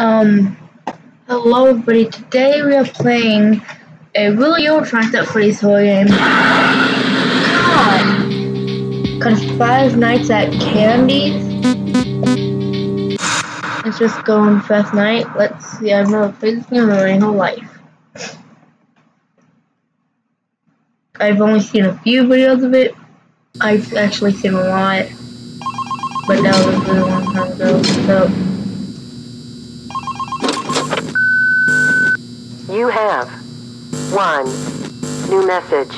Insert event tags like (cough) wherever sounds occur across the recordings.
Um, hello everybody. Today we are playing a really old Nights at Freddy's horror game. God! Cause Five Nights at Candy's. Let's just go on first night. Let's see, I've never played this game in my whole life. I've only seen a few videos of it. I've actually seen a lot. But that was a really long time ago, so... You have one new message.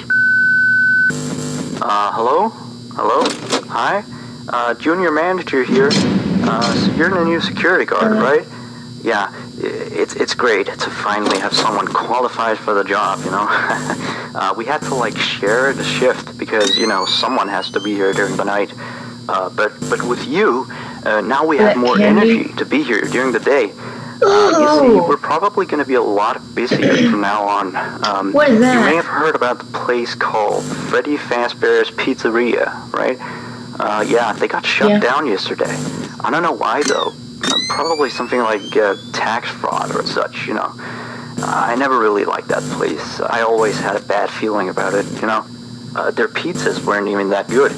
Uh, hello? Hello? Hi? Uh, junior manager here. Uh, so you're the new security guard, Uh-huh. right? Yeah, it's it's great to finally have someone qualified for the job, you know? (laughs) uh, we had to, like, share the shift because, you know, someone has to be here during the night. Uh, but, but with you, uh, now we have more energy to be here during the day. Uh, you see, we're probably going to be a lot busier from now on. Um, What is You may have heard about the place called Freddy Fazbear's Pizzeria, right? Uh, yeah, they got shut Yeah. down yesterday. I don't know why though. Uh, probably something like uh, tax fraud or such, you know. I never really liked that place. I always had a bad feeling about it, you know. Uh, their pizzas weren't even that good.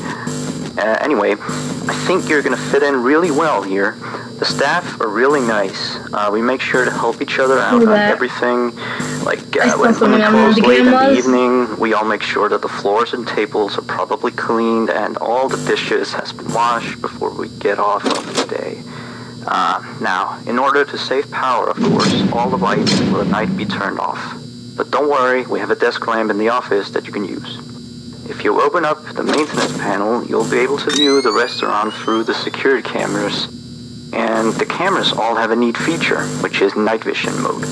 Uh, anyway, I think you're gonna fit in really well here. The staff are really nice. Uh, we make sure to help each other out on everything. Like uh, when, when we on one of close late in the evening, we all make sure that the floors and tables are probably cleaned and all the dishes has been washed before we get off of the day. Uh, now, in order to save power, of course, all the lights will at night be turned off. But don't worry, we have a desk lamp in the office that you can use. If you open up the maintenance panel, you'll be able to view the restaurant through the security cameras. And the cameras all have a neat feature, which is night vision mode.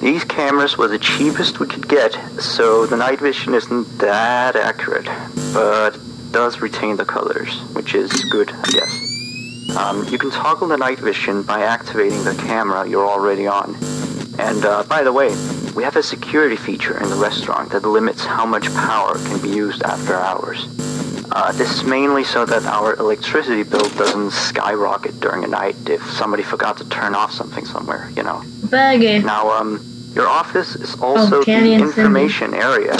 These cameras were the cheapest we could get, so the night vision isn't that accurate, but does retain the colors, which is good, I guess. Um, you can toggle the night vision by activating the camera you're already on. And uh, by the way, we have a security feature in the restaurant that limits how much power can be used after hours. Uh, this is mainly so that our electricity bill doesn't skyrocket during the night if somebody forgot to turn off something somewhere, you know. Baggy. Now, um, your office is also Oh, the information area,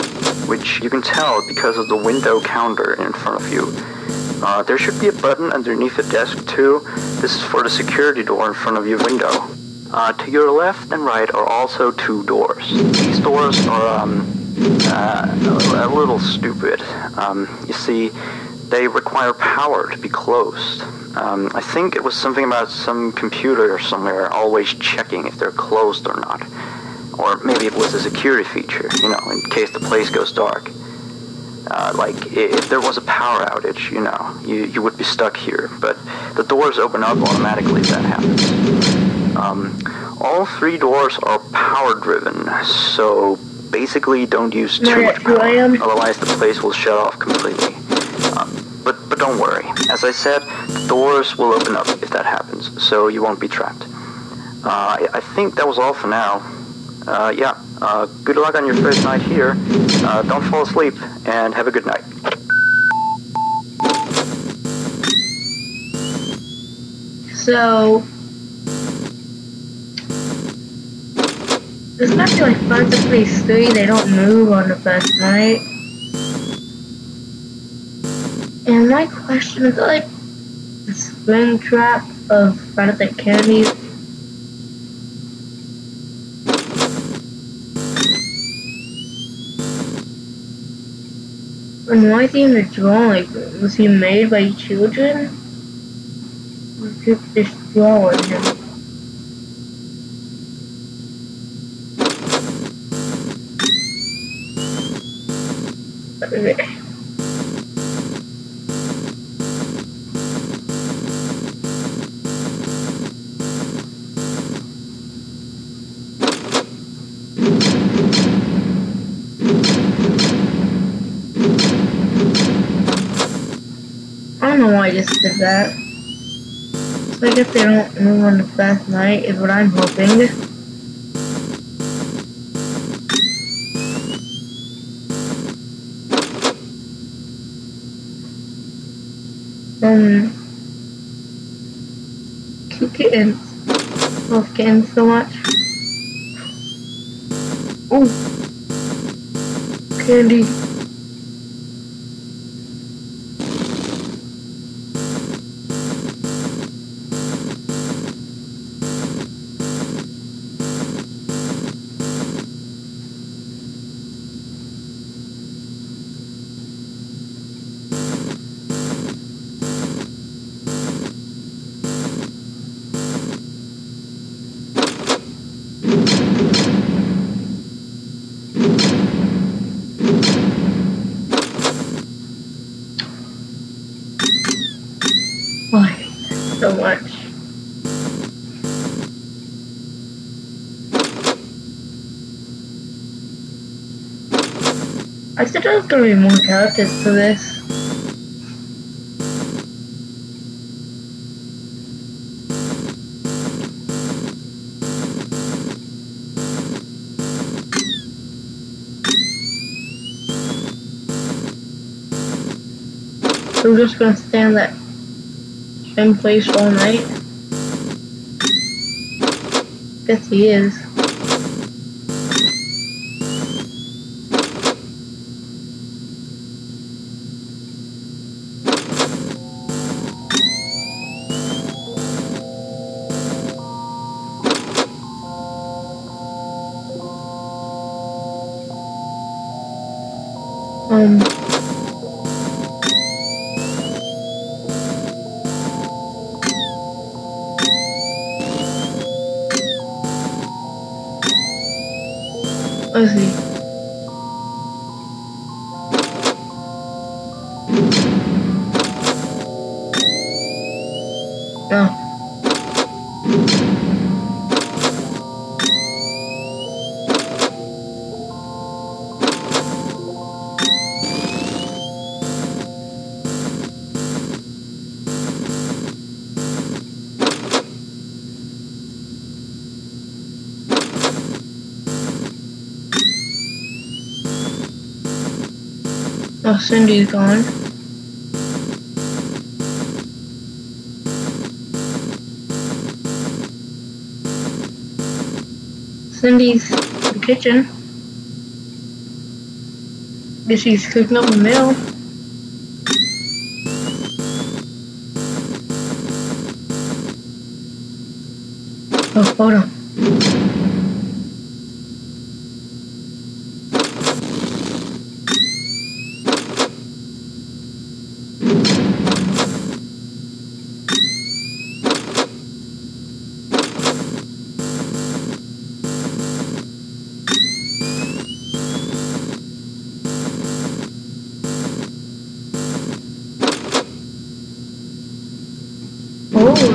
which you can tell because of the window counter in front of you. Uh, there should be a button underneath the desk too. This is for the security door in front of your window. Uh, to your left and right are also two doors. These doors are um, uh, a little stupid. Um, you see, they require power to be closed. Um, I think it was something about some computer somewhere always checking if they're closed or not. Or maybe it was a security feature, you know, in case the place goes dark. Uh, like, if there was a power outage, you know, you, you would be stuck here. But the doors open up automatically if that happens. All three doors are power driven, so basically don't use too much power. Otherwise the place will shut off completely. Um, but, but don't worry. As I said, the doors will open up if that happens, so you won't be trapped. Uh, I, I think that was all for now. Uh, yeah, uh, good luck on your first night here. Uh, don't fall asleep, and have a good night. So this might be like Nights at 3. They don't move on the first night. And my question is like the Springtrap of Nights at Candy's. And why is he in the drawing? Was he made by children? Or just drawing I don't know why I just did that. So I guess they don't move on the first night is what I'm hoping. Um, two kittens. love kittens so much. Oh, candy. I said there was gonna be more characters to this. So we're just gonna stand that same place all night? Guess he is. Um. Let's see. Oh, Cindy's gone. Cindy's in the kitchen. Guess she's cooking up a meal. Oh, hold on. So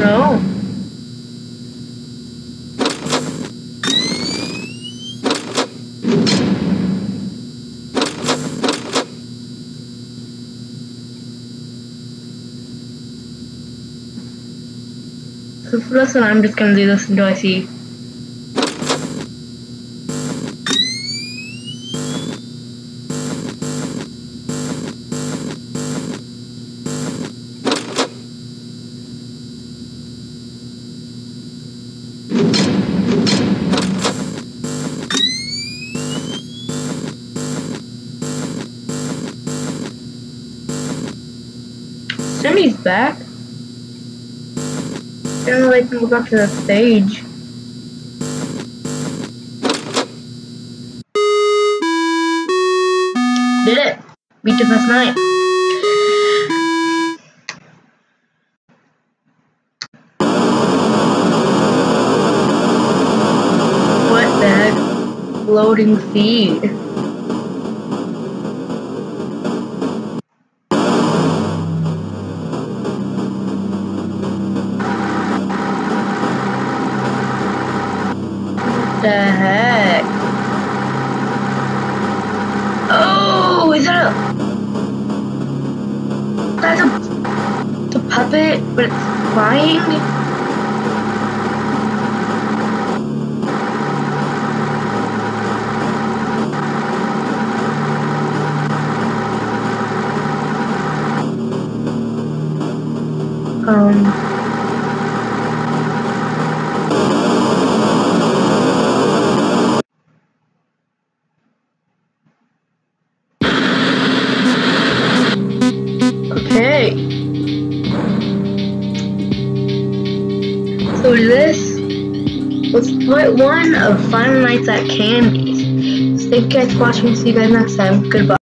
for this one, I'm just gonna do this until I see. Cindy's back. Apparently they can go back to the stage. Did it! Beat the first night. What the heck? Loading feed. The heck? Oh, is that a... That's a... The puppet, but it's flying? Um... was part one of Five Nights at Candy's. Thank you guys for watching. See you guys next time. Goodbye.